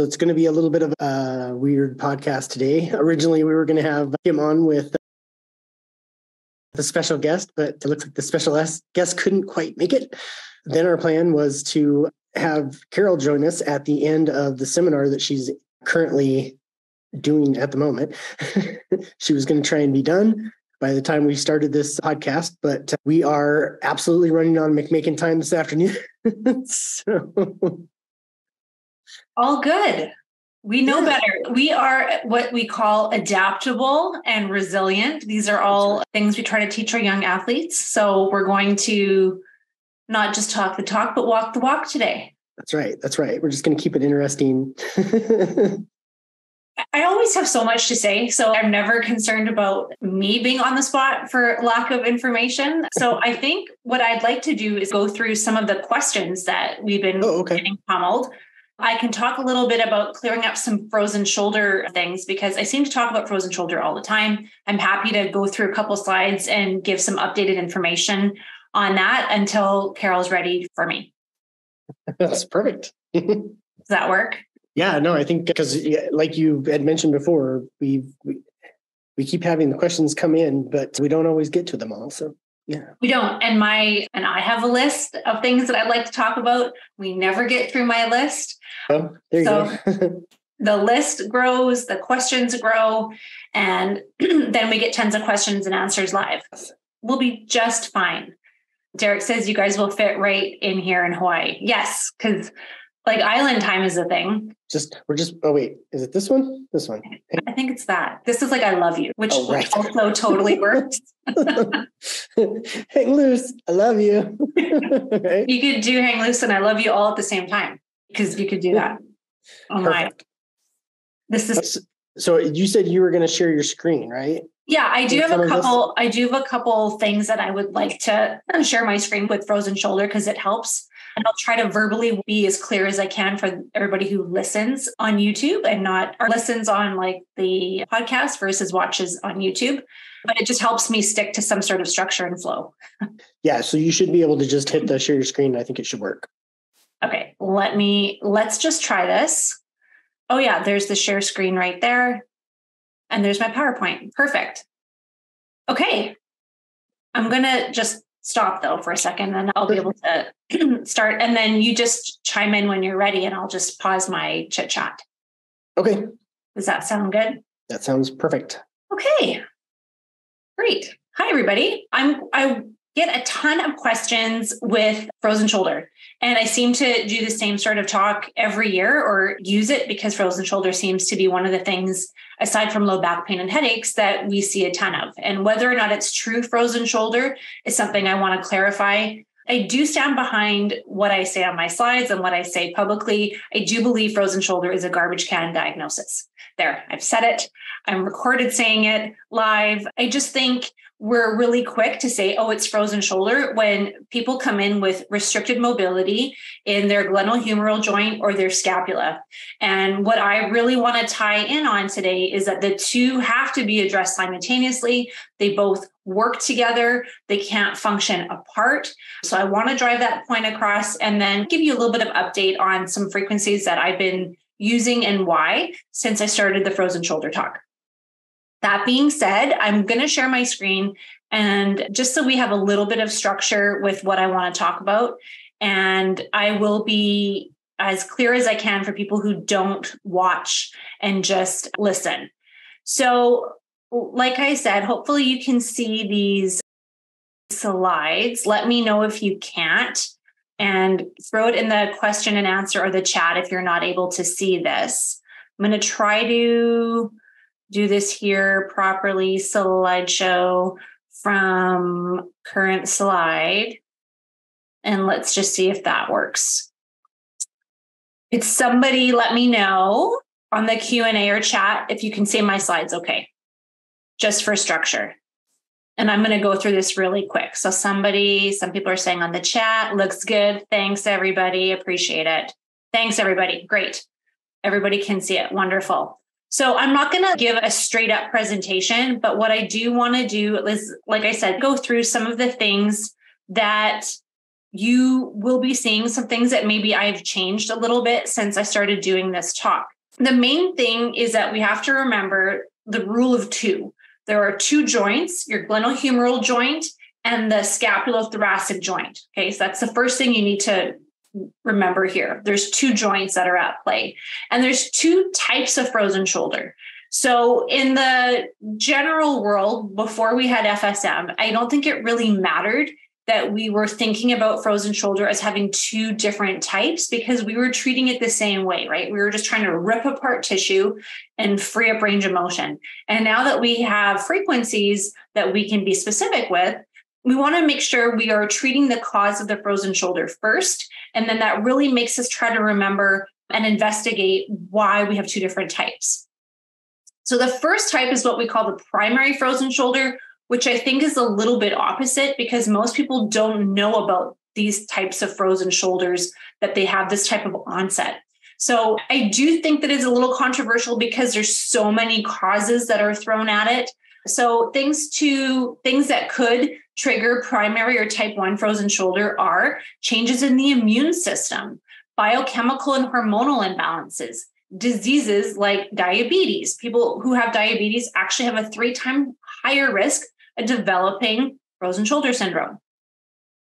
It's going to be a little bit of a weird podcast today. Originally, we were going to have him on with the special guest, but it looks like the special guest couldn't quite make it. Then our plan was to have Carol join us at the end of the seminar that she's currently doing at the moment. she was going to try and be done by the time we started this podcast, but we are absolutely running on McMakin time this afternoon. so all good. We know yeah. better. We are what we call adaptable and resilient. These are all things we try to teach our young athletes. So we're going to not just talk the talk, but walk the walk today. That's right. That's right. We're just going to keep it interesting. I always have so much to say. So I'm never concerned about me being on the spot for lack of information. So I think what I'd like to do is go through some of the questions that we've been oh, okay. getting pummeled. I can talk a little bit about clearing up some frozen shoulder things because I seem to talk about frozen shoulder all the time. I'm happy to go through a couple slides and give some updated information on that until Carol's ready for me. That's perfect. Does that work? Yeah, no, I think because like you had mentioned before, we we we keep having the questions come in, but we don't always get to them all. So yeah. We don't. And my and I have a list of things that I'd like to talk about. We never get through my list. Oh, there you so go. the list grows, the questions grow, and then we get tons of questions and answers live. We'll be just fine. Derek says you guys will fit right in here in Hawaii. Yes, because like island time is a thing. Just we're just oh wait, is it this one? This one. I think it's that. This is like I love you, which, oh, right. also totally works. hang loose. I love you. right? You could do hang loose and I love you all at the same time. Because you could do that. Oh my. This is uh, so you said you were going to share your screen, right? Yeah, I do have a couple. I do have a couple things that I would like to share my screen with Frozen Shoulder because it helps. And I'll try to verbally be as clear as I can for everybody who listens on YouTube and not or listens on like the podcast versus watches on YouTube. But it just helps me stick to some sort of structure and flow. yeah, so you should be able to just hit the share your screen. I think it should work. Okay, let me let's just try this. Oh yeah, there's the share screen right there. And there's my PowerPoint. Perfect. Okay. I'm going to just stop though for a second and I'll be able to start. And then you just chime in when you're ready and I'll just pause my chit chat. Okay. Does that sound good? That sounds perfect. Okay. Great. Hi everybody. I'm I get a ton of questions with frozen shoulder. And I seem to do the same sort of talk every year or use it because frozen shoulder seems to be one of the things, aside from low back pain and headaches, that we see a ton of. And whether or not it's true frozen shoulder is something I want to clarify. I do stand behind what I say on my slides and what I say publicly. I do believe frozen shoulder is a garbage can diagnosis. There, I've said it. I'm recorded saying it live. I just think we're really quick to say, oh, it's frozen shoulder when people come in with restricted mobility in their glenohumeral joint or their scapula. And what I really want to tie in on today is that the two have to be addressed simultaneously. They both work together, they can't function apart. So I want to drive that point across and then give you a little bit of update on some frequencies that I've been using and why since I started the frozen shoulder talk. That being said, I'm going to share my screen and just so we have a little bit of structure with what I want to talk about. And I will be as clear as I can for people who don't watch and just listen. So, like I said, hopefully you can see these slides. Let me know if you can't and throw it in the question and answer or the chat if you're not able to see this. I'm going to try to do this here properly slideshow from current slide. And let's just see if that works. Could somebody let me know on the Q&A or chat if you can see my slides okay, just for structure. And I'm going to go through this really quick. So somebody, some people are saying on the chat, looks good. Thanks, everybody. Appreciate it. Thanks, everybody. Great. Everybody can see it. Wonderful. So I'm not going to give a straight up presentation, but what I do want to do is, like I said, go through some of the things that you will be seeing some things that maybe I've changed a little bit since I started doing this talk. The main thing is that we have to remember the rule of two. There are two joints, your glenohumeral joint and the scapulothoracic joint. Okay, so that's the first thing you need to remember here. There's two joints that are at play, and there's two types of frozen shoulder. So, in the general world, before we had FSM, I don't think it really mattered that we were thinking about frozen shoulder as having two different types because we were treating it the same way, right? We were just trying to rip apart tissue and free up range of motion. And now that we have frequencies that we can be specific with, we want to make sure we are treating the cause of the frozen shoulder first. And then that really makes us try to remember and investigate why we have two different types. So the first type is what we call the primary frozen shoulder, which I think is a little bit opposite because most people don't know about these types of frozen shoulders that they have this type of onset. So I do think that it's a little controversial because there's so many causes that are thrown at it. So things to things that could trigger primary or type 1 frozen shoulder are changes in the immune system, biochemical and hormonal imbalances, diseases like diabetes. People who have diabetes actually have a 3 time higher risk developing frozen shoulder syndrome.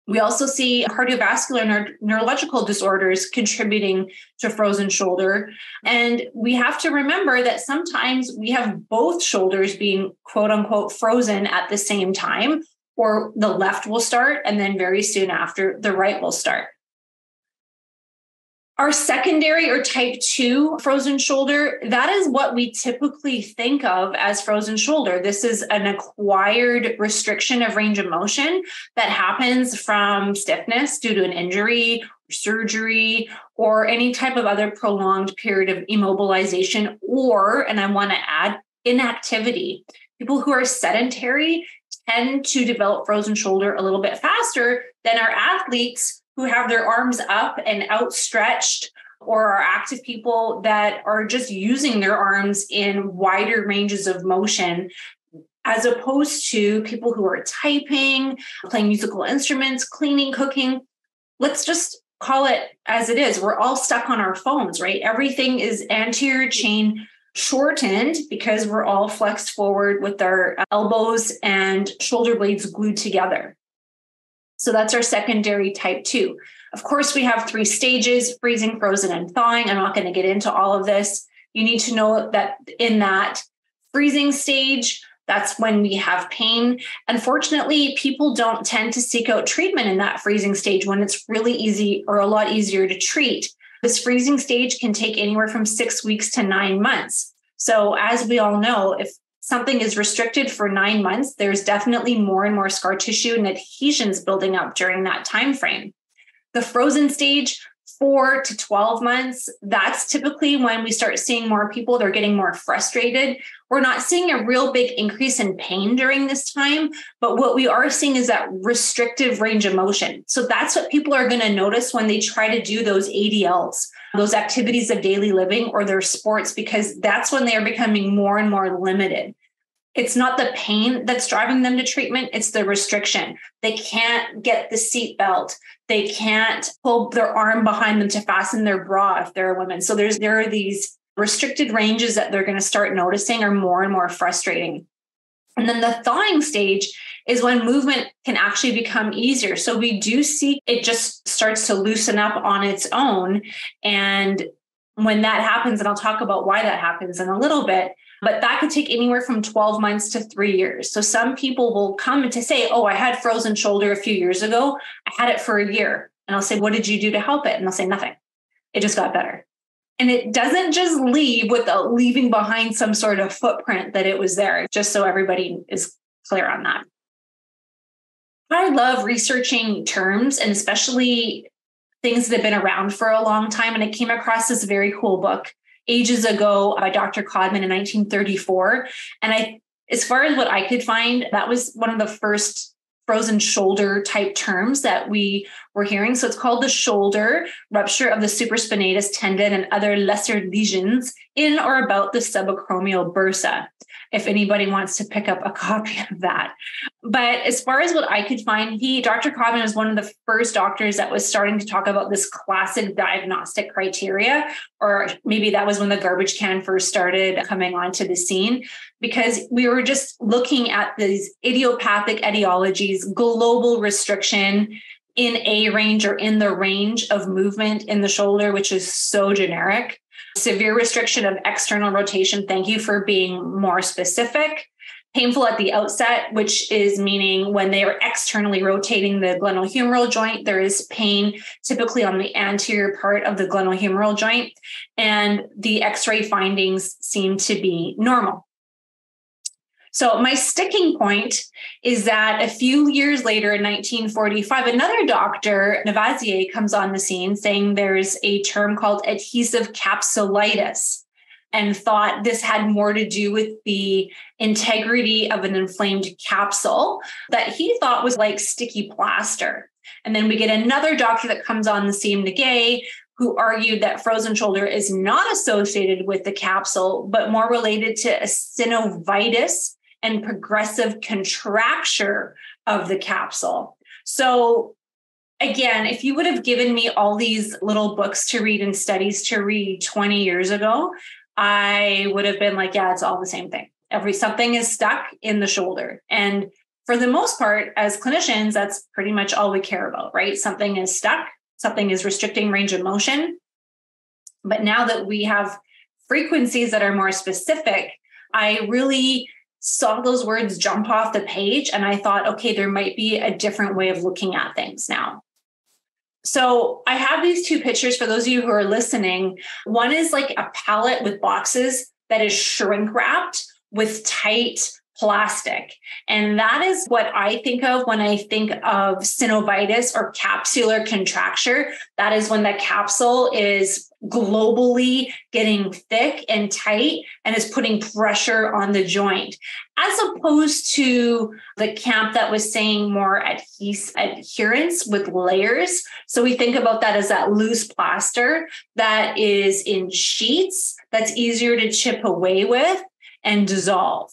We also see cardiovascular neuro- neurological disorders contributing to frozen shoulder. And we have to remember that sometimes we have both shoulders being quote unquote frozen at the same time, or the left will start, and then very soon after, the right will start. Our secondary or type 2 frozen shoulder, that is what we typically think of as frozen shoulder. This is an acquired restriction of range of motion that happens from stiffness due to an injury, surgery, or any type of other prolonged period of immobilization, or, and I want to add, inactivity. People who are sedentary tend to develop frozen shoulder a little bit faster than our athletes who have their arms up and outstretched or are active people that are just using their arms in wider ranges of motion as opposed to people who are typing, playing musical instruments, cleaning, cooking. Let's just call it as it is. We're all stuck on our phones, right? Everything is anterior chain shortened because we're all flexed forward with our elbows and shoulder blades glued together. So that's our secondary type two. Of course, we have three stages freezing, frozen, and thawing. I'm not going to get into all of this. You need to know that in that freezing stage, that's when we have pain. Unfortunately, people don't tend to seek out treatment in that freezing stage when it's really easy or a lot easier to treat. This freezing stage can take anywhere from six weeks to nine months. So, as we all know, if something is restricted for nine months, there's definitely more and more scar tissue and adhesions building up during that time frame. The frozen stage, four to 12 months, that's typically when we start seeing more people, they're getting more frustrated. We're not seeing a real big increase in pain during this time, but what we are seeing is that restrictive range of motion. So that's what people are going to notice when they try to do those ADLs those activities of daily living or their sports because that's when they are becoming more and more limited. It's not the pain that's driving them to treatment, it's the restriction. They can't get the seat belt. They can't pull their arm behind them to fasten their bra if they're a woman. So there's there are these restricted ranges that they're going to start noticing are more and more frustrating. And then the thawing stage is when movement can actually become easier. So we do see it just starts to loosen up on its own. And when that happens, and I'll talk about why that happens in a little bit, but that could take anywhere from 12 months to three years. So some people will come to say, Oh, I had frozen shoulder a few years ago. I had it for a year. And I'll say, What did you do to help it? And they'll say, Nothing. It just got better. And it doesn't just leave without leaving behind some sort of footprint that it was there, just so everybody is clear on that. I love researching terms and especially things that have been around for a long time. And I came across this very cool book ages ago by Dr. Codman in 1934. And I, as far as what I could find, that was one of the first frozen shoulder type terms that we were hearing. So it's called the shoulder rupture of the supraspinatus tendon and other lesser lesions in or about the subacromial bursa. If anybody wants to pick up a copy of that. But as far as what I could find, he, Dr. Codman was one of the first doctors that was starting to talk about this classic diagnostic criteria, or maybe that was when the garbage can first started coming onto the scene, because we were just looking at these idiopathic etiologies, global restriction, in a range or in the range of movement in the shoulder, which is so generic. Severe restriction of external rotation. Thank you for being more specific. Painful at the outset, which is meaning when they are externally rotating the glenohumeral joint, there is pain typically on the anterior part of the glenohumeral joint. And the x ray findings seem to be normal. So my sticking point is that a few years later in 1945, another doctor, Neviaser, comes on the scene saying there's a term called adhesive capsulitis and thought this had more to do with the integrity of an inflamed capsule that he thought was like sticky plaster. And then we get another doctor that comes on the scene, Nagay, who argued that frozen shoulder is not associated with the capsule, but more related to synovitis and progressive contracture of the capsule. So, again, if you would have given me all these little books to read and studies to read 20 years ago, I would have been like, yeah, it's all the same thing. Every something is stuck in the shoulder. And for the most part, as clinicians, that's pretty much all we care about, right? Something is stuck, something is restricting range of motion. But now that we have frequencies that are more specific, I really saw those words jump off the page and I thought, okay, there might be a different way of looking at things now. So I have these two pictures for those of you who are listening. One is like a palette with boxes that is shrink wrapped with tight plastic. And that is what I think of when I think of synovitis or capsular contracture. That is when the capsule is globally getting thick and tight and is putting pressure on the joint, as opposed to the camp that was saying more adhes- adherence with layers. So we think about that as that loose plaster that is in sheets that's easier to chip away with and dissolve.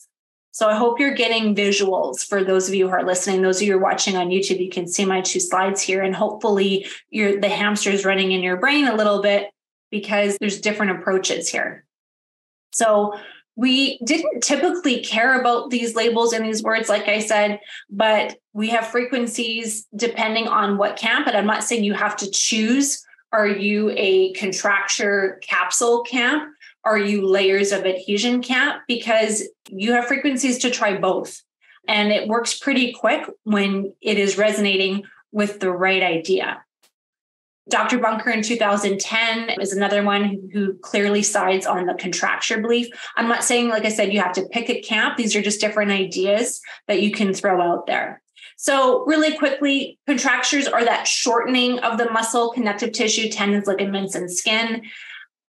So I hope you're getting visuals for those of you who are listening. Those of you who are watching on YouTube, you can see my two slides here, and hopefully your the hamster is running in your brain a little bit because there's different approaches here. So we didn't typically care about these labels and these words, like I said, but we have frequencies depending on what camp. And I'm not saying you have to choose. Are you a contracture capsule camp? Are you layers of adhesion camp? Because you have frequencies to try both. And it works pretty quick when it is resonating with the right idea. Dr. Bunker in 2010 is another one who, clearly sides on the contracture belief. I'm not saying, like I said, you have to pick a camp. These are just different ideas that you can throw out there. So, really quickly, contractures are that shortening of the muscle, connective tissue, tendons, ligaments, and skin.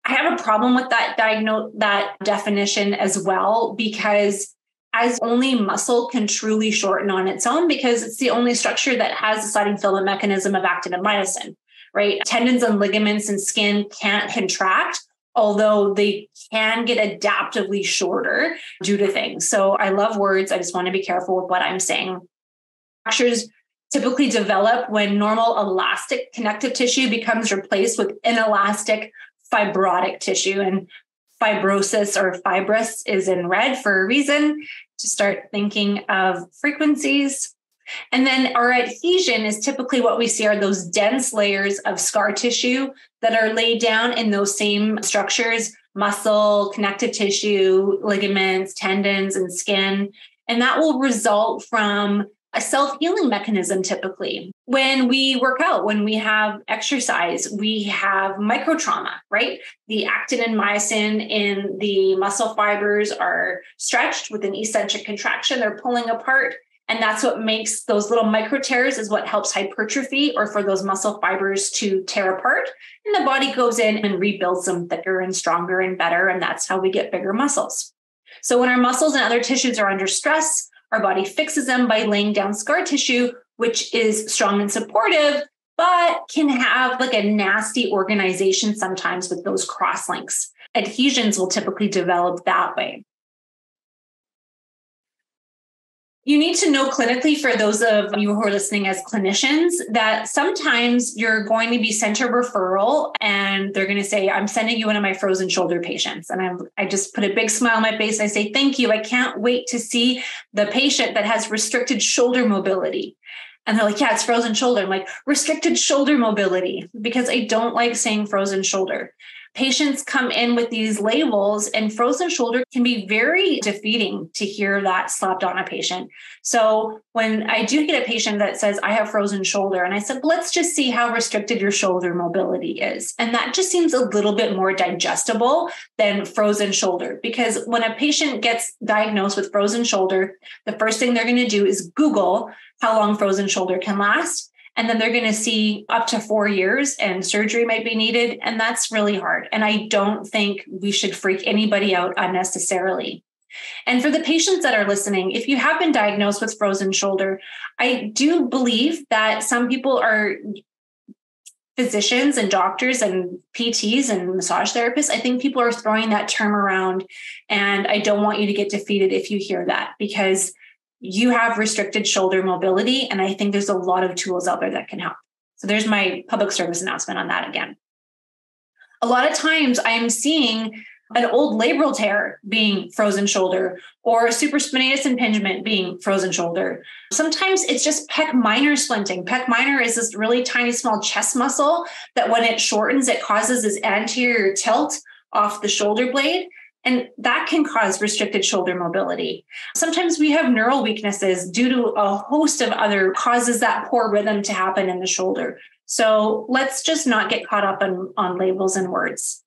I have a problem with that diagnose that definition as well because as only muscle can truly shorten on its own because it's the only structure that has the sliding filament mechanism of actin and myosin, right? Tendons and ligaments and skin can't contract, although they can get adaptively shorter due to things. So I love words. I just want to be careful with what I'm saying. Fractures typically develop when normal elastic connective tissue becomes replaced with inelastic fibrotic tissue and fibrosis or fibrous is in red for a reason to start thinking of frequencies. And then our adhesion is typically what we see are those dense layers of scar tissue that are laid down in those same structures muscle, connective tissue, ligaments, tendons, and skin. And that will result from a self healing mechanism typically. When we work out, when we have exercise, we have micro trauma, right? The actin and myosin in the muscle fibers are stretched with an eccentric contraction, they're pulling apart. And that's what makes those little micro tears is what helps hypertrophy or for those muscle fibers to tear apart. And the body goes in and rebuilds them thicker and stronger and better. And that's how we get bigger muscles. So when our muscles and other tissues are under stress, our body fixes them by laying down scar tissue, which is strong and supportive, but can have like a nasty organization sometimes with those cross links. Adhesions will typically develop that way. You need to know clinically for those of you who are listening as clinicians that sometimes you're going to be sent a referral and they're going to say i'm sending you one of my frozen shoulder patients. And I'm, i just put a big smile on my face i say thank you. I can't wait to see the patient that has restricted shoulder mobility. And they're like yeah it's frozen shoulder. I'm like restricted shoulder mobility because i don't like saying frozen shoulder patients come in with these labels and frozen shoulder can be very defeating to hear that slapped on a patient. So when i do get a patient that says i have frozen shoulder and i said let's just see how restricted your shoulder mobility is. And that just seems a little bit more digestible than frozen shoulder because when a patient gets diagnosed with frozen shoulder the first thing they're going to do is google how long frozen shoulder can last and then they're going to see up to four years and surgery might be needed. And that's really hard. And I don't think we should freak anybody out unnecessarily. And for the patients that are listening, if you have been diagnosed with frozen shoulder, I do believe that some people are physicians and doctors and PTs and massage therapists. I think people are throwing that term around. And I don't want you to get defeated if you hear that because you have restricted shoulder mobility. And I think there's a lot of tools out there that can help. So there's my public service announcement on that again. A lot of times I'm seeing an old labral tear being frozen shoulder or a supraspinatus impingement being frozen shoulder. Sometimes it's just pec minor splinting. Pec minor is this really tiny, small chest muscle that when it shortens, it causes this anterior tilt off the shoulder blade. And that can cause restricted shoulder mobility. Sometimes we have neural weaknesses due to a host of other causes that poor rhythm to happen in the shoulder. So let's just not get caught up on, on labels and words.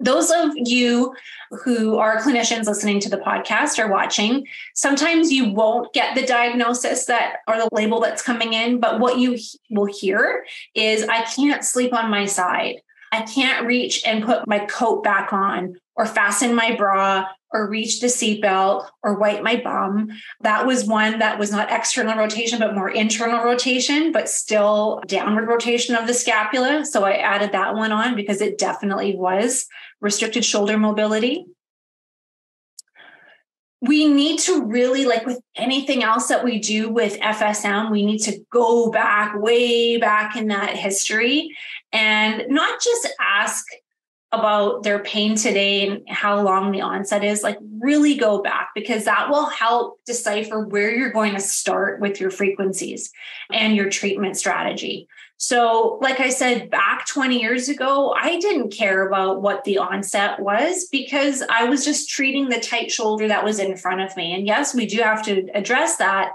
Those of you who are clinicians listening to the podcast or watching, sometimes you won't get the diagnosis that or the label that's coming in, but what you will hear is I can't sleep on my side. I can't reach and put my coat back on or fasten my bra or reach the seatbelt or wipe my bum. That was one that was not external rotation, but more internal rotation, but still downward rotation of the scapula. So I added that one on because it definitely was restricted shoulder mobility we need to really like with anything else that we do with FSM, we need to go back way back in that history and not just ask about their pain today and how long the onset is, like really go back because that will help decipher where you're going to start with your frequencies and your treatment strategy. So, like I said, back 20 years ago, I didn't care about what the onset was because I was just treating the tight shoulder that was in front of me. And yes, we do have to address that.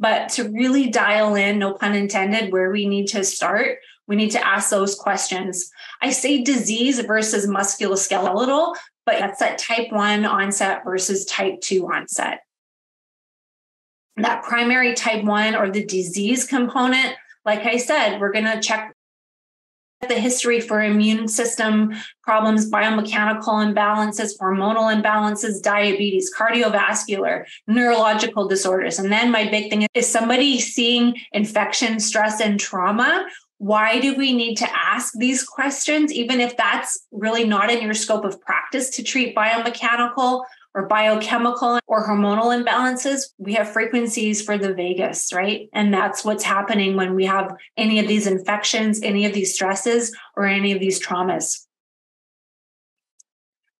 But to really dial in, no pun intended, where we need to start, we need to ask those questions. I say disease versus musculoskeletal, but that's that type one onset versus type two onset. That primary type one or the disease component like I said, we're going to check the history for immune system problems, biomechanical imbalances, hormonal imbalances, diabetes, cardiovascular, neurological disorders. And then my big thing is somebody seeing infection, stress, and trauma. Why do we need to ask these questions, even if that's really not in your scope of practice to treat biomechanical or biochemical or hormonal imbalances, we have frequencies for the vagus, right? And that's what's happening when we have any of these infections, any of these stresses, or any of these traumas.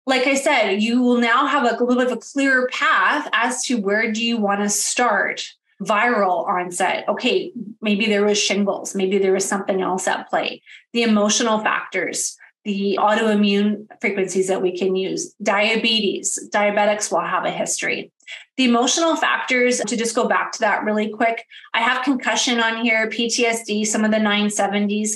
Like I said, you will now have a little bit of a clearer path as to where do you want to start viral onset. Okay, maybe there was shingles, maybe there was something else at play. The emotional factors, the autoimmune frequencies that we can use. Diabetes, diabetics will have a history. The emotional factors, to just go back to that really quick, I have concussion on here, PTSD, some of the 970s.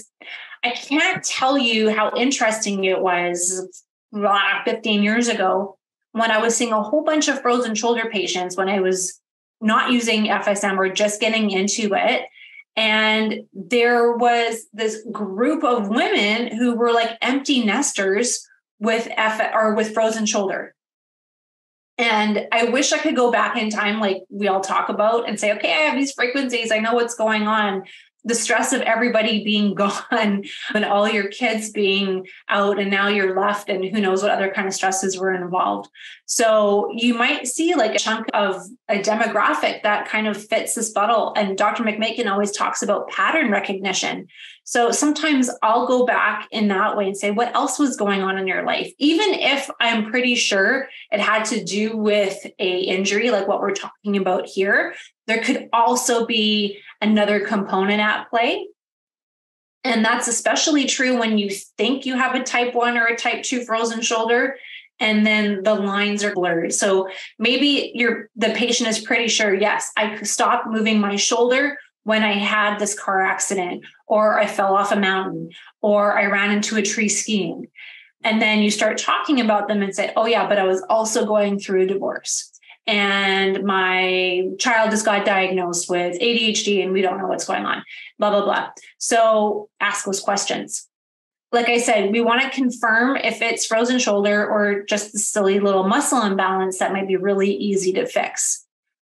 I can't tell you how interesting it was ah, 15 years ago when I was seeing a whole bunch of frozen shoulder patients when I was not using FSM or just getting into it and there was this group of women who were like empty nesters with F or with frozen shoulder. And I wish I could go back in time, like we all talk about, and say, okay, I have these frequencies. I know what's going on. The stress of everybody being gone and all your kids being out, and now you're left, and who knows what other kind of stresses were involved. So you might see like a chunk of a demographic that kind of fits this bottle. And Dr. McMakin always talks about pattern recognition. So sometimes I'll go back in that way and say, what else was going on in your life? Even if I'm pretty sure it had to do with a injury, like what we're talking about here, there could also be another component at play and that's especially true when you think you have a type 1 or a type 2 frozen shoulder and then the lines are blurred. So maybe the patient is pretty sure, yes, I stopped moving my shoulder when I had this car accident or I fell off a mountain or I ran into a tree skiing. And then you start talking about them and say, "Oh yeah, but I was also going through a divorce." and my child just got diagnosed with ADHD and we don't know what's going on, blah, blah, blah. So ask those questions. Like I said, we want to confirm if it's frozen shoulder or just the silly little muscle imbalance that might be really easy to fix.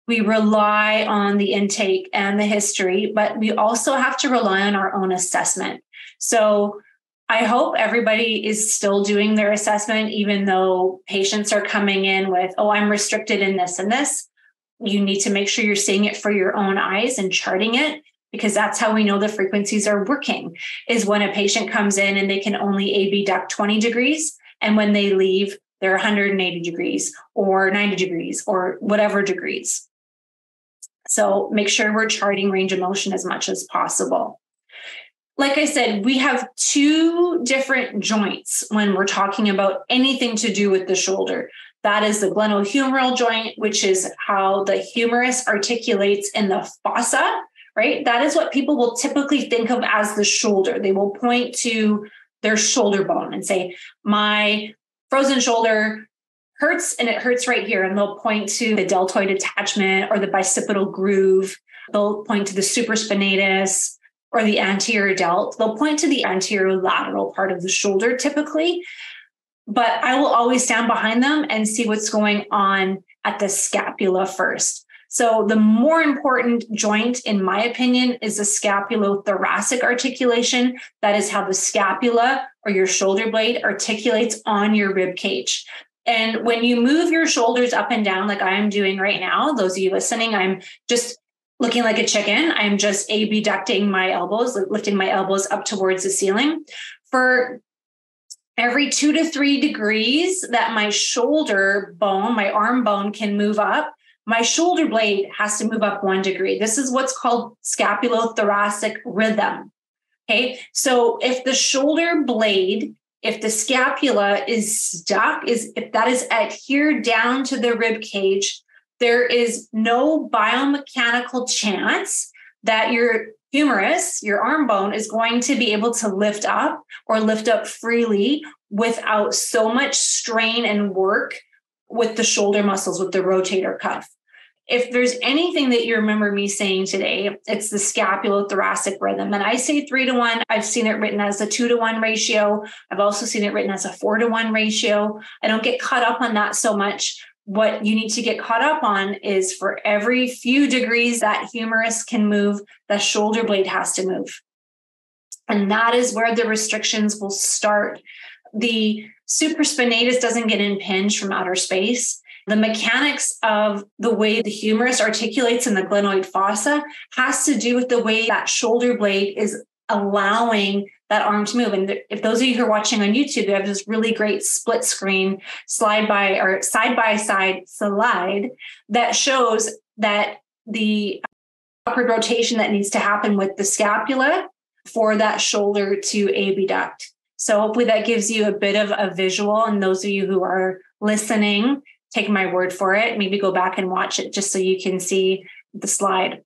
We rely on the intake and the history, but we also have to rely on our own assessment. So I hope everybody is still doing their assessment, even though patients are coming in with, oh, I'm restricted in this and this. You need to make sure you're seeing it for your own eyes and charting it because that's how we know the frequencies are working is when a patient comes in and they can only abduct 20 degrees and when they leave they're 180 degrees or 90 degrees or whatever degrees so make sure we're charting range of motion as much as possible like I said, we have two different joints when we're talking about anything to do with the shoulder. That is the glenohumeral joint, which is how the humerus articulates in the fossa, right? That is what people will typically think of as the shoulder. They will point to their shoulder bone and say, My frozen shoulder hurts and it hurts right here. And they'll point to the deltoid attachment or the bicipital groove. They'll point to the supraspinatus or the anterior delt. They'll point to the anterior lateral part of the shoulder typically, but I will always stand behind them and see what's going on at the scapula first. So, the more important joint, in my opinion, is the scapulothoracic articulation. That is how the scapula or your shoulder blade articulates on your rib cage. And when you move your shoulders up and down, like I am doing right now, those of you listening, I'm just looking like a chicken. I'm just abducting my elbows, lifting my elbows up towards the ceiling. For every two to three degrees that my shoulder bone, my arm bone can move up, my shoulder blade has to move up one degree. This is what's called scapulothoracic rhythm. Okay. So if the shoulder blade, if the scapula is stuck, is if that is adhered down to the rib cage, there is no biomechanical chance that your humerus, your arm bone, is going to be able to lift up or lift up freely without so much strain and work with the shoulder muscles, with the rotator cuff. If there's anything that you remember me saying today, it's the scapulothoracic rhythm. And I say three to one. I've seen it written as a two to one ratio. I've also seen it written as a four to one ratio. I don't get caught up on that so much what you need to get caught up on is for every few degrees that humerus can move, the shoulder blade has to move. And that is where the restrictions will start. The supraspinatus doesn't get impinged from outer space. The mechanics of the way the humerus articulates in the glenoid fossa has to do with the way that shoulder blade is allowing that arm to move. And if those of you who are watching on YouTube, they have this really great split screen slide by or side by side slide that shows that the upward rotation that needs to happen with the scapula for that shoulder to abduct. So hopefully that gives you a bit of a visual. And those of you who are listening, take my word for it. Maybe go back and watch it just so you can see the slide.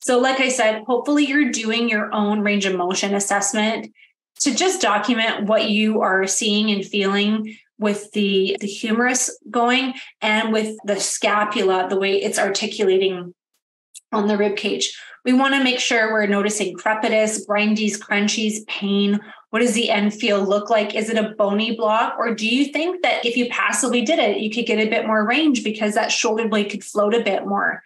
So, like I said, hopefully you're doing your own range of motion assessment to just document what you are seeing and feeling with the, the humerus going and with the scapula, the way it's articulating on the rib cage. We want to make sure we're noticing crepitus, grindies, crunchies, pain. What does the end feel look like? Is it a bony block? Or do you think that if you passively did it, you could get a bit more range because that shoulder blade could float a bit more?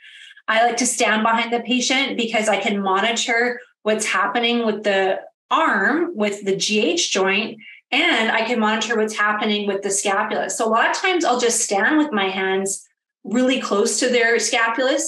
I like to stand behind the patient because I can monitor what's happening with the arm, with the GH joint, And I can monitor what's happening with the scapula. So a lot of times I'll just stand with my hands really close to their scapulas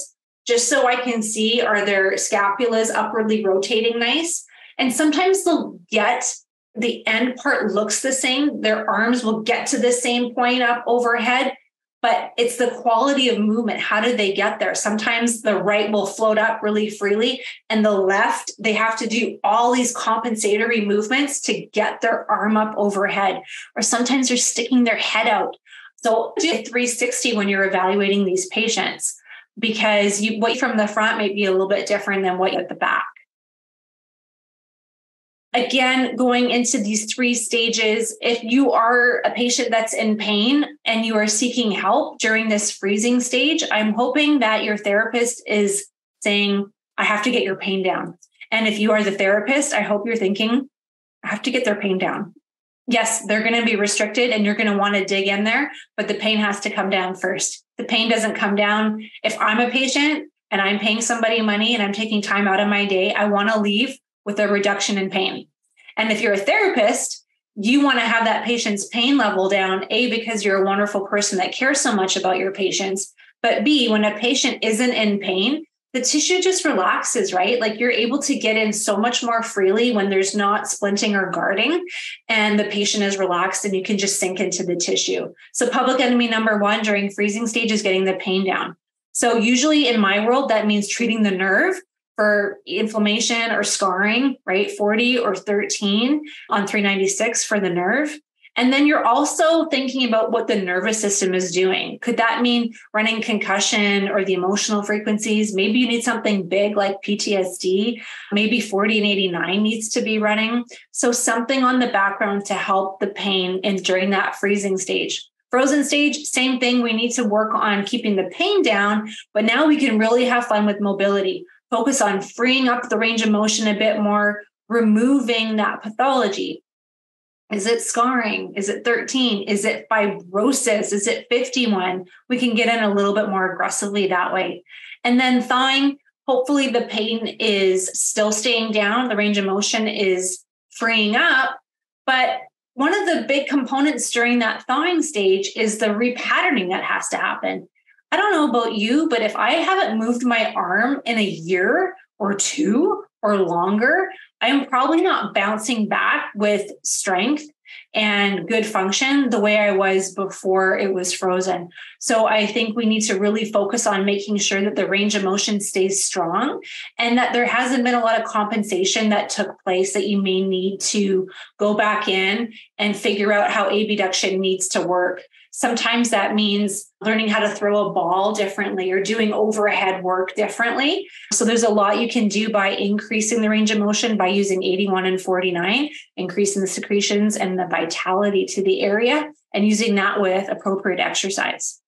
just so I can see are their scapulas upwardly rotating nice. And sometimes they'll get the end part looks the same. Their arms will get to the same point up overhead, but it's the quality of movement. How do they get there? Sometimes the right will float up really freely, and the left, they have to do all these compensatory movements to get their arm up overhead, or sometimes they're sticking their head out. So do 360 when you're evaluating these patients because you what from the front may be a little bit different than what at the back again, going into these three stages, if you are a patient that's in pain and you are seeking help during this freezing stage, I'm hoping that your therapist is saying, I have to get your pain down. And if you are the therapist, I hope you're thinking, I have to get their pain down. Yes, they're going to be restricted and you're going to want to dig in there, but the pain has to come down first. The pain doesn't come down. If I'm a patient and I'm paying somebody money and I'm taking time out of my day, I want to leave with a reduction in pain. And if you're a therapist, you want to have that patient's pain level down, A, because you're a wonderful person that cares so much about your patients. But B, when a patient isn't in pain, the tissue just relaxes, right? Like you're able to get in so much more freely when there's not splinting or guarding, and the patient is relaxed and you can just sink into the tissue. So, public enemy number one during freezing stage is getting the pain down. So, usually in my world, that means treating the nerve for inflammation or scarring, right? 40 or 13 on 396 for the nerve. And then you're also thinking about what the nervous system is doing. Could that mean running concussion or the emotional frequencies? Maybe you need something big like PTSD. Maybe 40 and 89 needs to be running. So something on the background to help the pain and during that freezing stage. Frozen stage, same thing. We need to work on keeping the pain down, but now we can really have fun with mobility focus on freeing up the range of motion a bit more, removing that pathology. Is it scarring? Is it 13? Is it fibrosis? Is it 51? We can get in a little bit more aggressively that way. And then thawing, hopefully the pain is still staying down, the range of motion is freeing up. But one of the big components during that thawing stage is the repatterning that has to happen. I don't know about you, but if I haven't moved my arm in a year or two or longer, I'm probably not bouncing back with strength and good function the way I was before it was frozen. So I think we need to really focus on making sure that the range of motion stays strong and that there hasn't been a lot of compensation that took place that you may need to go back in and figure out how abduction needs to work. Sometimes that means learning how to throw a ball differently or doing overhead work differently. So there's a lot you can do by increasing the range of motion by using 81 and 49, increasing the secretions and the vitality to the area, and using that with appropriate exercise.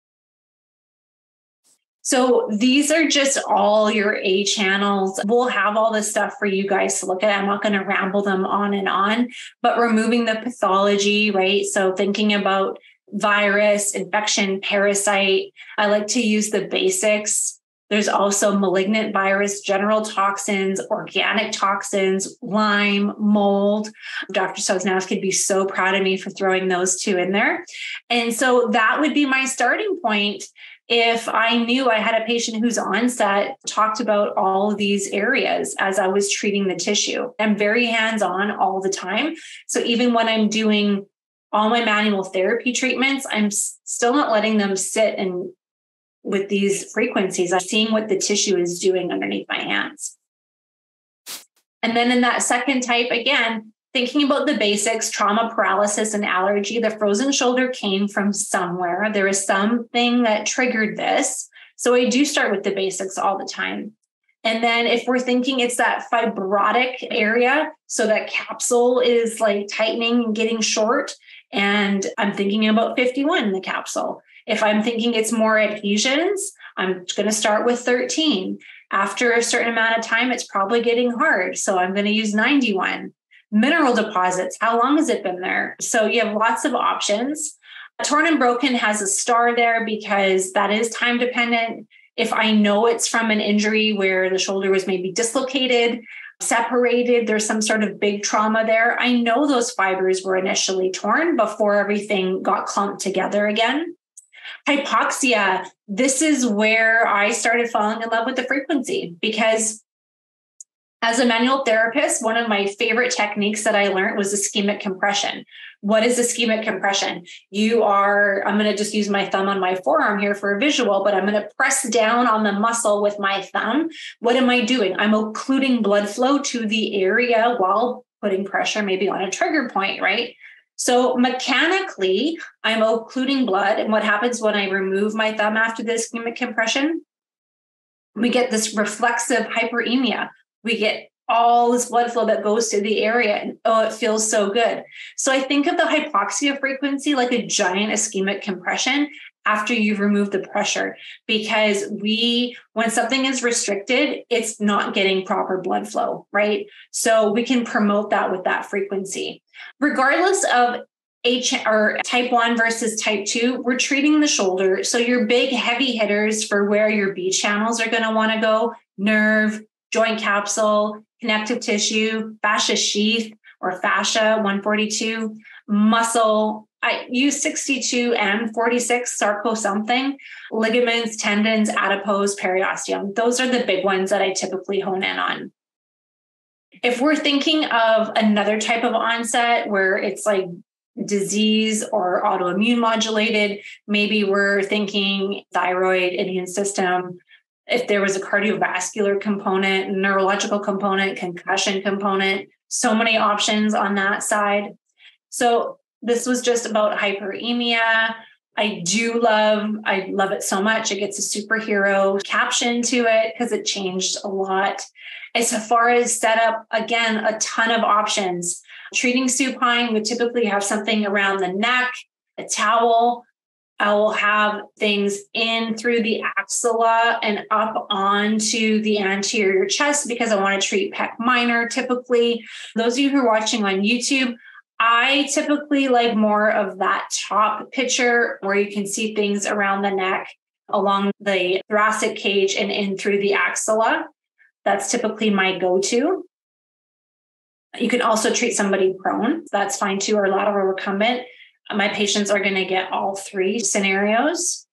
So these are just all your A channels. We'll have all this stuff for you guys to look at. I'm not going to ramble them on and on, but removing the pathology, right? So thinking about virus, infection, parasite. I like to use the basics. There's also malignant virus, general toxins, organic toxins, Lyme, mold. Dr. Sosnowski could be so proud of me for throwing those two in there. And so that would be my starting point. If I knew I had a patient whose onset talked about all of these areas as I was treating the tissue, I'm very hands on all the time. So even when I'm doing all my manual therapy treatments, I'm still not letting them sit and with these frequencies. I'm seeing what the tissue is doing underneath my hands. And then in that second type, again, thinking about the basics trauma, paralysis, and allergy, the frozen shoulder came from somewhere. There is something that triggered this. So I do start with the basics all the time. And then if we're thinking it's that fibrotic area, so that capsule is like tightening and getting short, and I'm thinking about 51 in the capsule. If I'm thinking it's more adhesions, I'm going to start with 13. After a certain amount of time, it's probably getting hard. So I'm going to use 91. Mineral deposits, how long has it been there? So you have lots of options. Torn and broken has a star there because that is time dependent. If I know it's from an injury where the shoulder was maybe dislocated, separated, there's some sort of big trauma there. I know those fibers were initially torn before everything got clumped together again. Hypoxia, this is where I started falling in love with the frequency because as a manual therapist, one of my favorite techniques that I learned was ischemic compression. What is ischemic compression? You are, I'm going to just use my thumb on my forearm here for a visual, but I'm going to press down on the muscle with my thumb. What am I doing? I'm occluding blood flow to the area while putting pressure maybe on a trigger point, right? So mechanically, I'm occluding blood. And what happens when I remove my thumb after the ischemic compression? We get this reflexive hyperemia. We get all this blood flow that goes to the area and oh it feels so good. So i think of the hypoxia frequency like a giant ischemic compression after you've removed the pressure because we when something is restricted it's not getting proper blood flow right? So we can promote that with that frequency. Regardless of H or type 1 versus type 2, we're treating the shoulder. So your big heavy hitters for where your B channels are going to want to go, nerve, joint capsule, connective tissue, fascia sheath or fascia 142, muscle. I use 62 and 46, sarco something, ligaments, tendons, adipose, periosteum. Those are the big ones that I typically hone in on. If we're thinking of another type of onset where it's like disease or autoimmune modulated, maybe we're thinking thyroid, immune system, if there was a cardiovascular component, neurological component, concussion component, so many options on that side. So this was just about hyperemia. I do love, I love it so much. It gets a superhero caption to it because it changed a lot. As far as setup, again, a ton of options. Treating supine would typically have something around the neck, a towel, I will have things in through the axilla and up onto the anterior chest because I want to treat pec minor typically. Those of you who are watching on YouTube, I typically like more of that top picture where you can see things around the neck, along the thoracic cage, and in through the axilla. That's typically my go to. You can also treat somebody prone. That's fine too, or lateral recumbent my patients are going to get all three scenarios.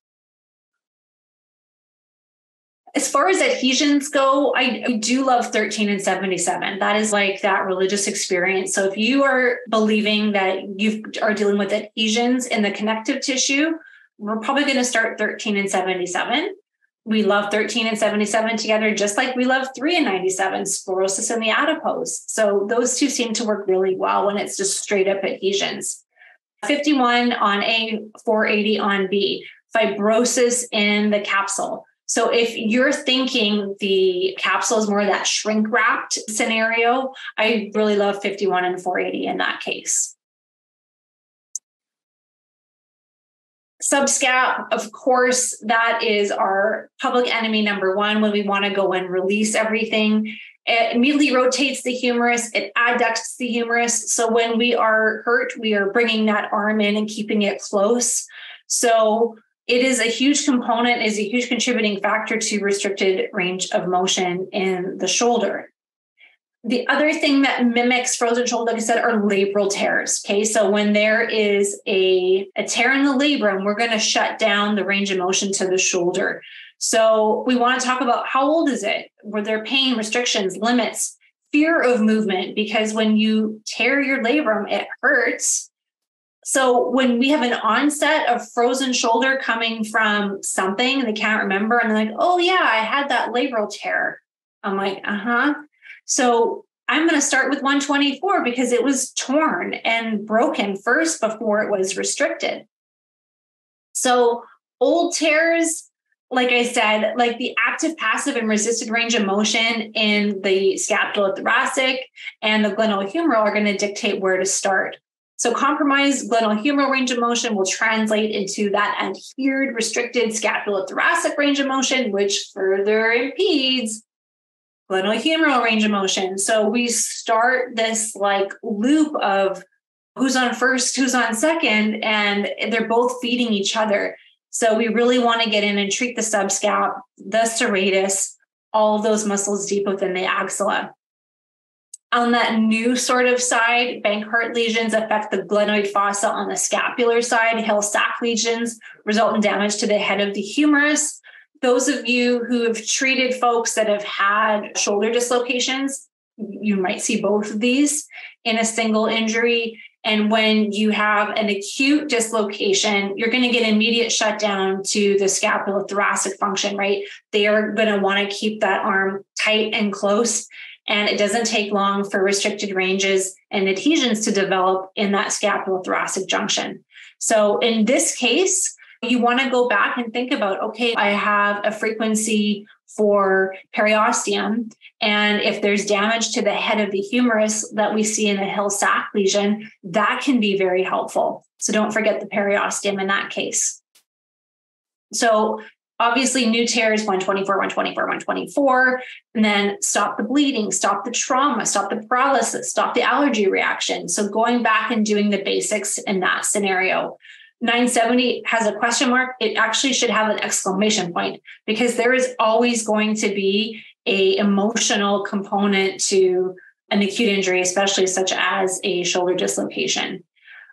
As far as adhesions go, I, do love 13 and 77. That is like that religious experience. So if you are believing that you are dealing with adhesions in the connective tissue, we're probably going to start 13 and 77. We love 13 and 77 together, just like we love 3 and 97, sclerosis and the adipose. So those two seem to work really well when it's just straight up adhesions. 51 on A, 480 on B, fibrosis in the capsule. So if you're thinking the capsule is more that shrink wrapped scenario, I really love 51 and 480 in that case. Subscap, of course, that is our public enemy number one when we want to go and release everything. It immediately rotates the humerus, it adducts the humerus. So when we are hurt, we are bringing that arm in and keeping it close. So it is a huge component, is a huge contributing factor to restricted range of motion in the shoulder. The other thing that mimics frozen shoulder, like I said, are labral tears. Okay. So when there is a, a tear in the labrum, we're going to shut down the range of motion to the shoulder. So we want to talk about how old is it? Were there pain, restrictions, limits, fear of movement? Because when you tear your labrum, it hurts. So when we have an onset of frozen shoulder coming from something and they can't remember, and they're like, oh yeah, I had that labral tear. I'm like, uh-huh. So I'm going to start with 124 because it was torn and broken first before it was restricted. So old tears like I said, like the active, passive, and resisted range of motion in the scapulothoracic and the glenohumeral are going to dictate where to start. So compromised glenohumeral range of motion will translate into that adhered, restricted scapulothoracic range of motion, which further impedes glenohumeral range of motion. So we start this like loop of who's on first, who's on second, and they're both feeding each other. So we really want to get in and treat the subscap, the serratus, all those muscles deep within the axilla. On that new sort of side, Bankart lesions affect the glenoid fossa on the scapular side. Hill-Sachs lesions result in damage to the head of the humerus. Those of you who have treated folks that have had shoulder dislocations, you might see both of these in a single injury. And when you have an acute dislocation, you're going to get immediate shutdown to the scapulothoracic function, right? They are going to want to keep that arm tight and close. And it doesn't take long for restricted ranges and adhesions to develop in that scapulothoracic junction. So in this case, you want to go back and think about okay, I have a frequency for periosteum. And if there's damage to the head of the humerus that we see in a Hill-Sachs lesion, that can be very helpful. So don't forget the periosteum in that case. So obviously new tears 124 124 124 and then stop the bleeding stop the trauma stop the paralysis stop the allergy reaction so going back and doing the basics in that scenario 970 has a question mark, it actually should have an exclamation point because there is always going to be a emotional component to an acute injury, especially such as a shoulder dislocation.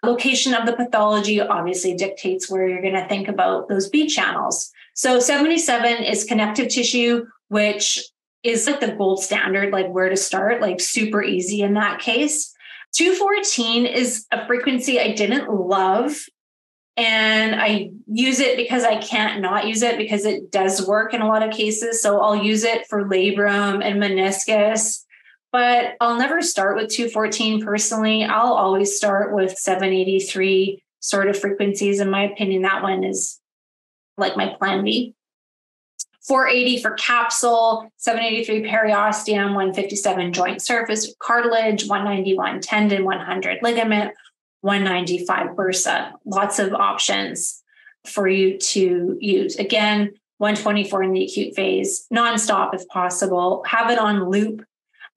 Location of the pathology obviously dictates where you're going to think about those B channels. So 77 is connective tissue, which is like the gold standard, like where to start, like super easy in that case. 214 is a frequency I didn't love and I use it because I can't not use it because it does work in a lot of cases. So I'll use it for labrum and meniscus, but I'll never start with 214 personally. I'll always start with 783 sort of frequencies. In my opinion, that one is like my plan B. 480 for capsule, 783 periosteum, 157 joint surface cartilage, 191 tendon, 100 ligament, 195 bursa. Lots of options for you to use. Again, 124 in the acute phase, nonstop if possible. Have it on loop.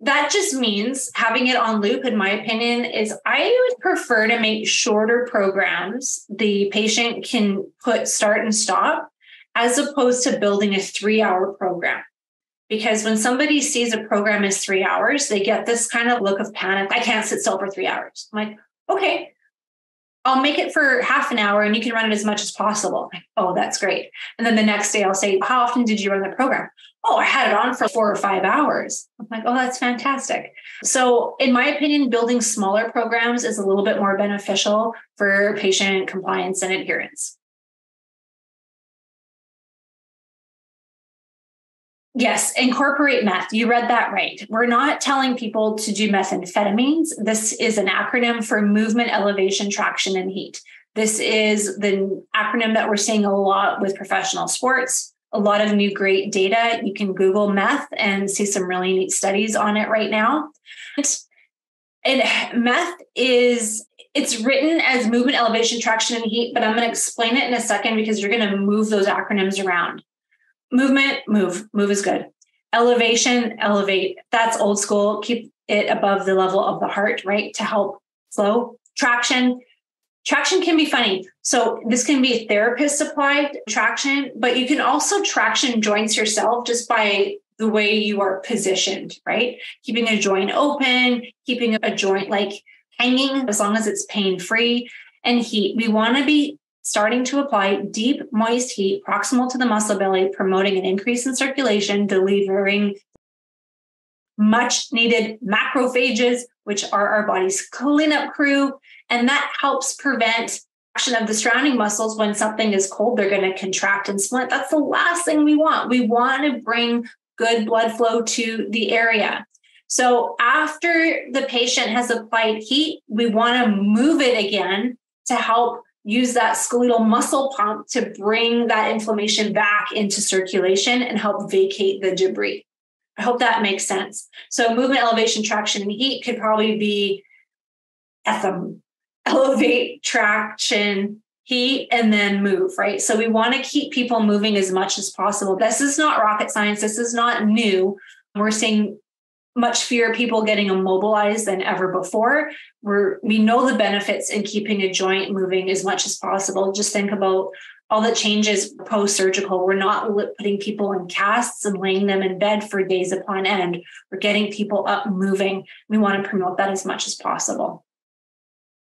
That just means having it on loop, in my opinion, is I would prefer to make shorter programs. The patient can put start and stop as opposed to building a three hour program. Because when somebody sees a program is three hours, they get this kind of look of panic. I can't sit still for three hours. I'm like, okay, I'll make it for half an hour and you can run it as much as possible. oh, that's great. And then the next day I'll say, How often did you run the program? Oh, I had it on for four or five hours. I'm like, Oh, that's fantastic. So, in my opinion, building smaller programs is a little bit more beneficial for patient compliance and adherence. Yes, incorporate meth. You read that right. We're not telling people to do methamphetamines. This is an acronym for movement, elevation, traction, and heat. This is the acronym that we're seeing a lot with professional sports. A lot of new great data. You can Google meth and see some really neat studies on it right now. And meth is it's written as movement, elevation, traction, and heat, but I'm going to explain it in a second because you're going to move those acronyms around movement, move. Move is good. Elevation, elevate. That's old school. Keep it above the level of the heart, right? To help flow. Traction. Traction can be funny. So this can be therapist applied traction, but you can also traction joints yourself just by the way you are positioned, right? Keeping a joint open, keeping a joint like hanging as long as it's pain free and heat. We want to be starting to apply deep, moist heat proximal to the muscle belly, promoting an increase in circulation, delivering much needed macrophages, which are our body's cleanup crew. And that helps prevent action of the surrounding muscles when something is cold, they're going to contract and splint. That's the last thing we want. We want to bring good blood flow to the area. So after the patient has applied heat, we want to move it again to help use that skeletal muscle pump to bring that inflammation back into circulation and help vacate the debris. I hope that makes sense. So, movement, elevation, traction, and heat could probably be ethem, elevate, traction, heat, and then move, right? So, we want to keep people moving as much as possible. This is not rocket science, this is not new. We're seeing much fewer people getting immobilized than ever before. We're, we know the benefits in keeping a joint moving as much as possible. Just think about all the changes post surgical. We're not putting people in casts and laying them in bed for days upon end. We're getting people up moving. We want to promote that as much as possible.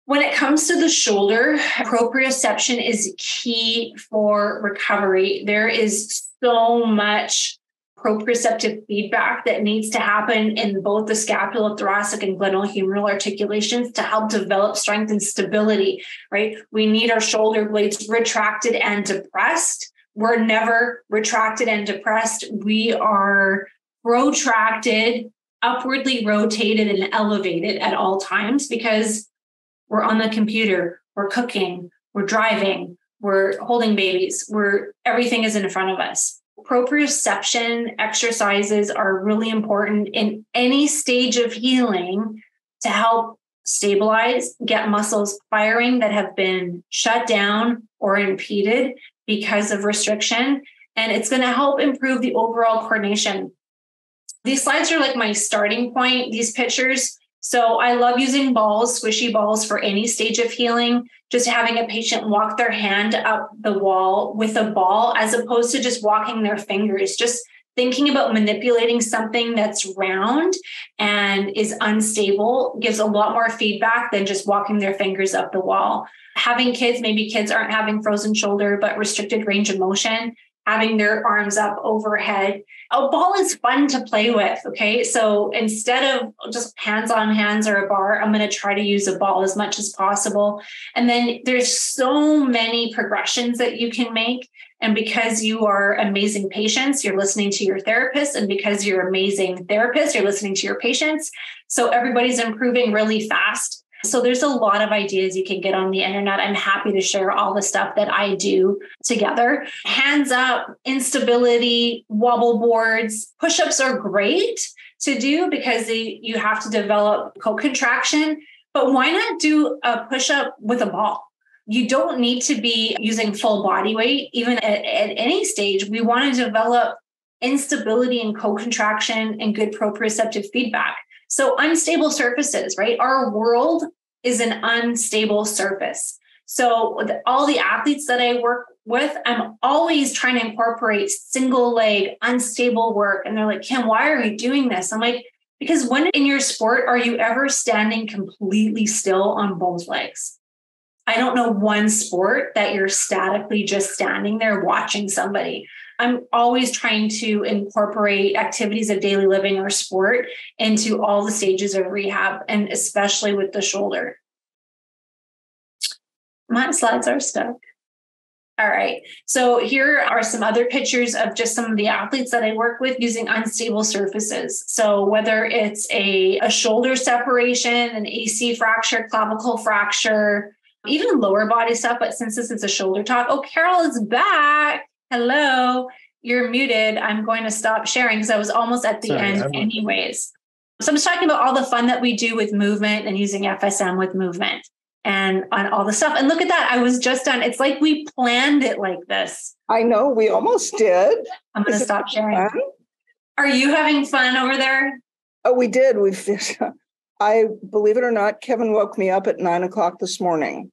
When it comes to the shoulder, proprioception is key for recovery. There is so much proprioceptive feedback that needs to happen in both the scapulothoracic and glenohumeral articulations to help develop strength and stability, right? We need our shoulder blades retracted and depressed. We're never retracted and depressed. We are protracted, upwardly rotated, and elevated at all times because we're on the computer, we're cooking, we're driving, we're holding babies, we're everything is in front of us proprioception exercises are really important in any stage of healing to help stabilize, get muscles firing that have been shut down or impeded because of restriction. And it's going to help improve the overall coordination. These slides are like my starting point, these pictures. So I love using balls, squishy balls for any stage of healing just having a patient walk their hand up the wall with a ball as opposed to just walking their fingers just thinking about manipulating something that's round and is unstable gives a lot more feedback than just walking their fingers up the wall. Having kids maybe kids aren't having frozen shoulder but restricted range of motion having their arms up overhead. A ball is fun to play with. Okay. So instead of just hands on hands or a bar, I'm going to try to use a ball as much as possible. And then there's so many progressions that you can make. And because you are amazing patients, you're listening to your therapist. And because you're amazing therapists, you're listening to your patients. So everybody's improving really fast so there's a lot of ideas you can get on the internet. I'm happy to share all the stuff that I do together. Hands up, instability, wobble boards, push-ups are great to do because they, you have to develop co-contraction. But why not do a push-up with a ball? You don't need to be using full body weight, even at, at any stage. We want to develop instability and co-contraction and good proprioceptive feedback. So, unstable surfaces, right? Our world is an unstable surface. So, all the athletes that I work with, I'm always trying to incorporate single leg, unstable work. And they're like, Kim, why are you doing this? I'm like, because when in your sport are you ever standing completely still on both legs? I don't know one sport that you're statically just standing there watching somebody. I'm always trying to incorporate activities of daily living or sport into all the stages of rehab, and especially with the shoulder. My slides are stuck. All right. So here are some other pictures of just some of the athletes that I work with using unstable surfaces. So whether it's a, a shoulder separation, an AC fracture, clavicle fracture, even lower body stuff, but since this is a shoulder talk, oh, Carol is back. Hello, you're muted. I'm going to stop sharing because I was almost at the Sorry, end, I'm... anyways. So I'm just talking about all the fun that we do with movement and using FSM with movement and on all the stuff. And look at that. I was just done. It's like we planned it like this. I know we almost did. I'm going to stop sharing. Fun? Are you having fun over there? Oh, we did. We have I believe it or not, Kevin woke me up at nine o'clock this morning.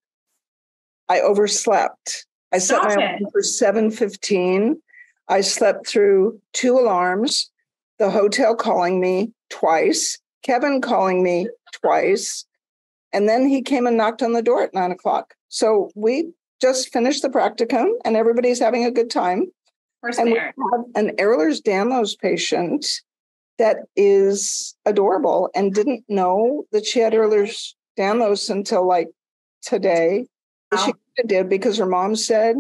I overslept. I set my alarm for 7:15. I slept through two alarms, the hotel calling me twice, Kevin calling me twice, and then he came and knocked on the door at nine o'clock. So we just finished the practicum and everybody's having a good time. and we have an Ehlers-Danlos patient that is adorable and didn't know that she had Ehlers-Danlos until like today. Wow. She did because her mom said,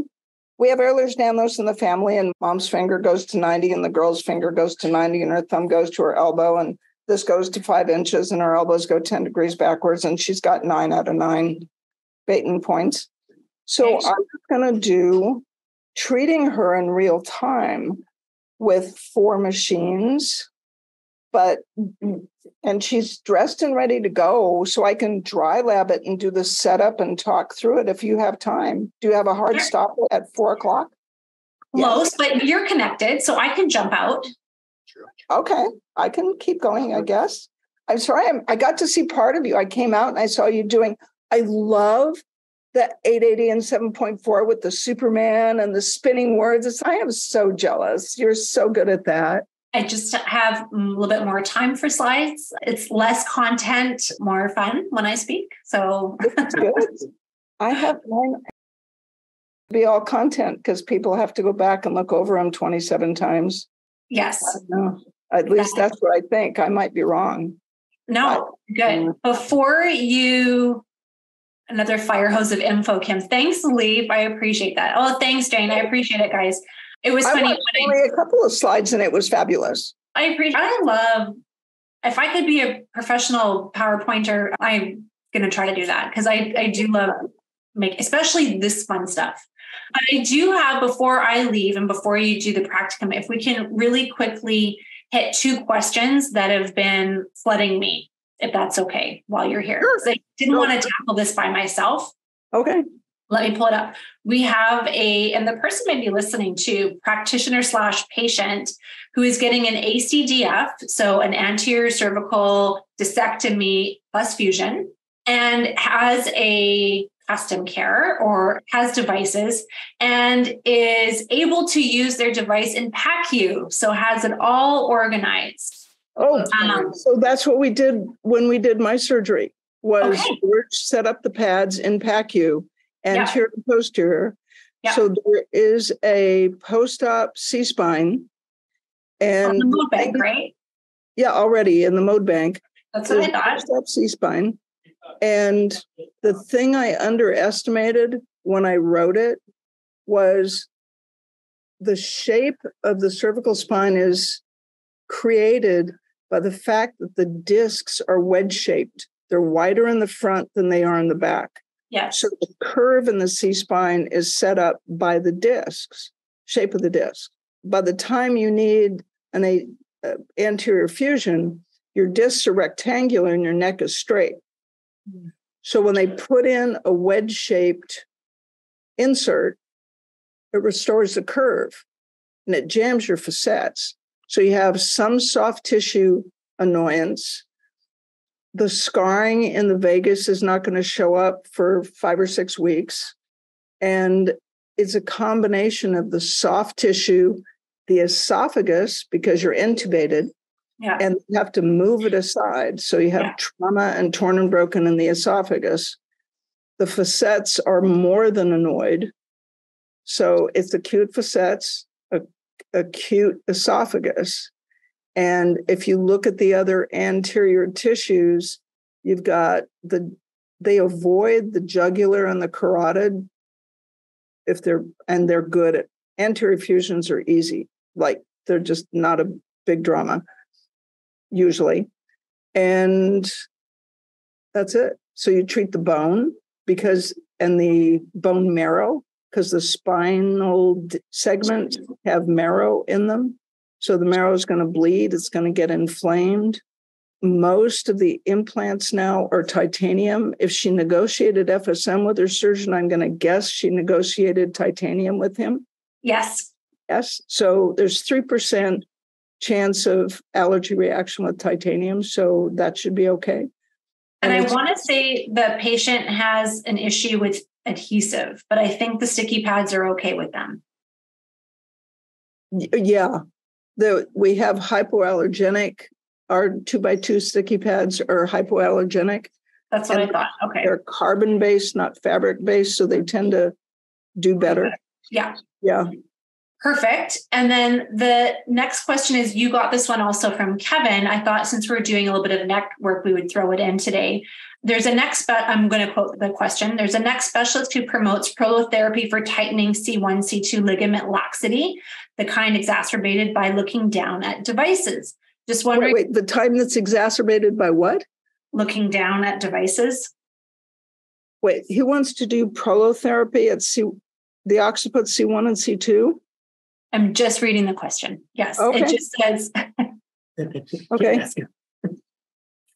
we have Ehlers-Danlos in the family, and mom's finger goes to 90, and the girl's finger goes to 90, and her thumb goes to her elbow, and this goes to five inches, and her elbows go 10 degrees backwards, and she's got nine out of nine Beighton points. So I'm going to do treating her in real time with four machines but and she's dressed and ready to go so i can dry lab it and do the setup and talk through it if you have time do you have a hard sure. stop at four o'clock close but you're connected so i can jump out okay i can keep going i guess i'm sorry I'm, i got to see part of you i came out and i saw you doing i love the 880 and 7.4 with the Superman and the spinning words. It's, I am so jealous. You're so good at that. I just have a little bit more time for slides. It's less content, more fun when I speak. So. I have mine be all content because people have to go back and look over them 27 times. Yes. At least that's what I think. I might be wrong. No, good. Mm. Before you another fire hose of info, Kim. Thanks, Leaf. I appreciate that. Oh, thanks, Jane. I appreciate it, guys. It was I funny. Only a couple of slides and it was fabulous. I appreciate. I love. If I could be a professional PowerPointer, I'm going to try to do that because I I do love make especially this fun stuff. But I do have before I leave and before you do the practicum, if we can really quickly hit two questions that have been flooding me, if that's okay, while you're here. Sure. I didn't want to tackle this by myself. Okay. Let me pull it up. We have a, and the person may be listening to practitioner slash patient who is getting an ACDF, so an anterior cervical discectomy plus fusion, and has a custom care or has devices and is able to use their device in PACU. So has it all organized. Oh, um, so that's what we did when we did my surgery was okay. set up the pads in PACU anterior yeah. posterior. Yeah. So there is a post-op C-spine and On the mode bank, right? Yeah, already in the mode bank. That's what I thought. Post-op C-spine. And the thing I underestimated when I wrote it was the shape of the cervical spine is created by the fact that the discs are wedge shaped. They're wider in the front than they are in the back. Yes. So the curve in the C spine is set up by the discs, shape of the disc. By the time you need an a, uh, anterior fusion, your discs are rectangular and your neck is straight. So when they put in a wedge shaped insert, it restores the curve and it jams your facets. So you have some soft tissue annoyance. The scarring in the vagus is not going to show up for five or six weeks. And it's a combination of the soft tissue, the esophagus, because you're intubated, yeah. and you have to move it aside. So you have yeah. trauma and torn and broken in the esophagus. The facets are more than annoyed. So it's acute facets, acute esophagus. And if you look at the other anterior tissues, you've got the they avoid the jugular and the carotid if they're and they're good at anterior fusions are easy. Like they're just not a big drama usually. And that's it. So you treat the bone because, and the bone marrow, because the spinal segments have marrow in them. So the marrow is going to bleed, it's going to get inflamed. Most of the implants now are titanium. If she negotiated FSM with her surgeon, I'm going to guess she negotiated titanium with him. Yes. Yes. So there's 3% chance of allergy reaction with titanium. So that should be okay. And, and I want to say the patient has an issue with adhesive, but I think the sticky pads are okay with them. Yeah. The, we have hypoallergenic, our two by two sticky pads are hypoallergenic. That's what I thought. Okay. They're carbon based, not fabric based. So they tend to do better. Yeah. Yeah. Perfect. And then the next question is you got this one also from Kevin. I thought since we're doing a little bit of neck work, we would throw it in today. There's a next, spe- I'm going to quote the question. There's a neck specialist who promotes prolotherapy for tightening C1, C2 ligament laxity, the kind exacerbated by looking down at devices. Just wondering. Wait, wait, the time that's exacerbated by what? Looking down at devices. Wait, he wants to do prolotherapy at C, the occiput C1 and C2? I'm just reading the question. Yes. Okay. It just says okay.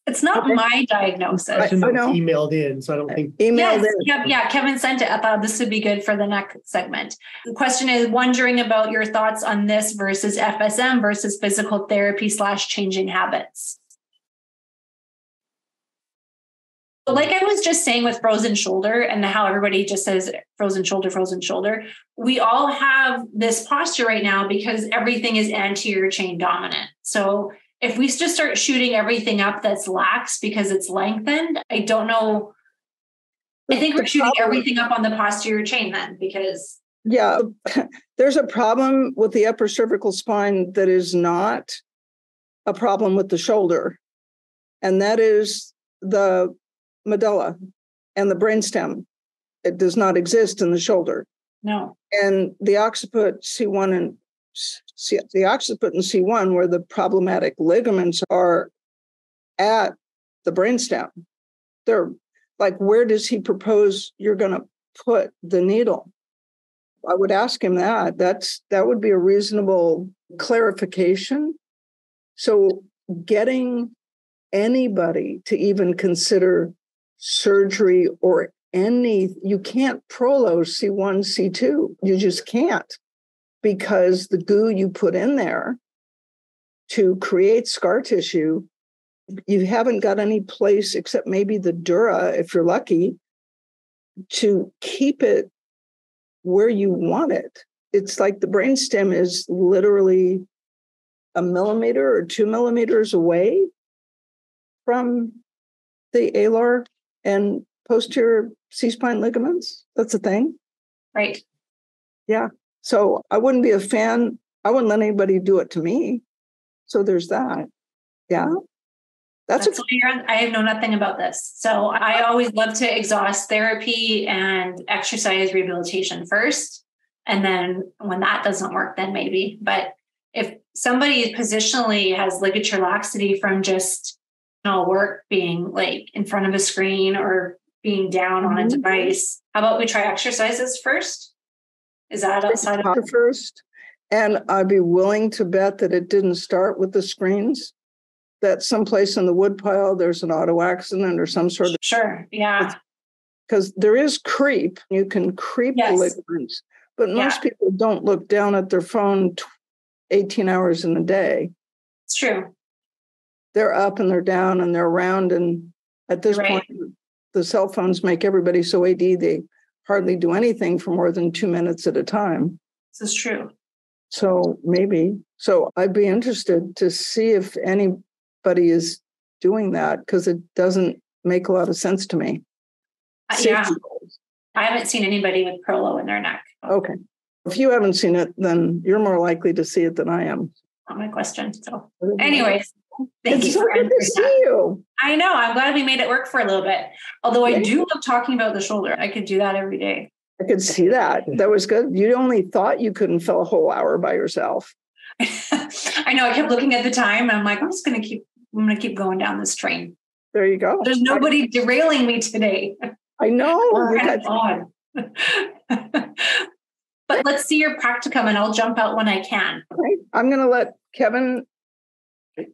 It's not okay. my diagnosis. I, I know. Emailed in, so I don't think emailed yes, in. Yeah, yeah. Kevin sent it. I thought this would be good for the next segment. The question is wondering about your thoughts on this versus FSM versus physical therapy slash changing habits. like I was just saying with frozen shoulder and how everybody just says frozen shoulder, frozen shoulder, we all have this posture right now because everything is anterior chain dominant. So if we just start shooting everything up that's lax because it's lengthened, I don't know. I think we're shooting everything up on the posterior chain then because. Yeah, there's a problem with the upper cervical spine that is not a problem with the shoulder, and that is the medulla and the brainstem. It does not exist in the shoulder. No. And the occiput C1 and The occiput and C1, where the problematic ligaments are at the brainstem, they're like, where does he propose you're going to put the needle? I would ask him that. That's that would be a reasonable clarification. So getting anybody to even consider surgery or any you can't prolo C1, C2. You just can't because the goo you put in there to create scar tissue, you haven't got any place except maybe the dura, if you're lucky, to keep it where you want it. It's like the brainstem is literally a millimeter or two millimeters away from the alar and posterior C spine ligaments. That's a thing. Right. Yeah. So I wouldn't be a fan. I wouldn't let anybody do it to me. So there's that. Yeah. That's, That's a- I know nothing about this. So I always love to exhaust therapy and exercise rehabilitation first. And then when that doesn't work, then maybe. But if somebody positionally has ligature laxity from just all work being like in front of a screen or being down mm-hmm. on a mm-hmm. device. How about we try exercises first? Is that outside of first? And I'd be willing to bet that it didn't start with the screens. That someplace in the woodpile there's an auto accident or some sort of sure, yeah. Because there is creep. You can creep yes. the ligaments, but most yeah. people don't look down at their phone 18 hours in a day. It's true they're up and they're down and they're around. And at this right. point, the cell phones make everybody so AD they hardly do anything for more than two minutes at a time. This is true. So maybe. So I'd be interested to see if anybody is doing that because it doesn't make a lot of sense to me. Uh, yeah. I haven't seen anybody with Prolo in their neck. Okay. If you haven't seen it, then you're more likely to see it than I am. Not my question. So, anyways, Thank it's you so good to see that. you. I know. I'm glad we made it work for a little bit. Although I do love talking about the shoulder. I could do that every day. I could see that. That was good. You only thought you couldn't fill a whole hour by yourself. I know. I kept looking at the time and I'm like, I'm just gonna keep I'm gonna keep going down this train. There you go. There's nobody I, derailing me today. I know. on. but let's see your practicum and I'll jump out when I can. Okay. I'm gonna let Kevin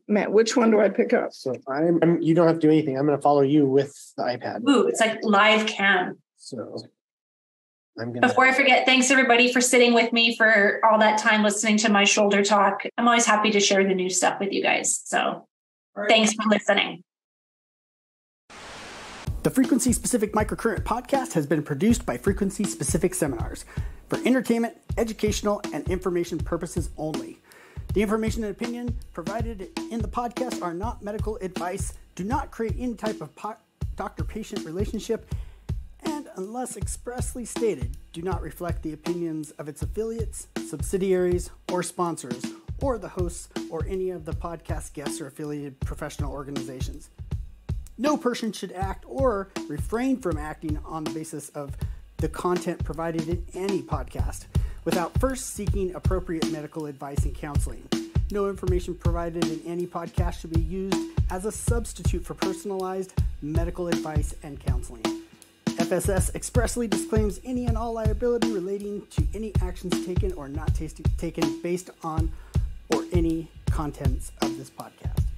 Matt, which one do I pick up? So I'm, I'm you don't have to do anything. I'm going to follow you with the iPad. Ooh, it's like live cam. So I'm gonna Before I forget, thanks everybody for sitting with me for all that time listening to my shoulder talk. I'm always happy to share the new stuff with you guys. So right. thanks for listening. The Frequency Specific Microcurrent podcast has been produced by Frequency Specific Seminars for entertainment, educational, and information purposes only. The information and opinion provided in the podcast are not medical advice, do not create any type of po- doctor patient relationship, and unless expressly stated, do not reflect the opinions of its affiliates, subsidiaries, or sponsors, or the hosts or any of the podcast guests or affiliated professional organizations. No person should act or refrain from acting on the basis of the content provided in any podcast without first seeking appropriate medical advice and counseling. No information provided in any podcast should be used as a substitute for personalized medical advice and counseling. FSS expressly disclaims any and all liability relating to any actions taken or not taken based on or any contents of this podcast.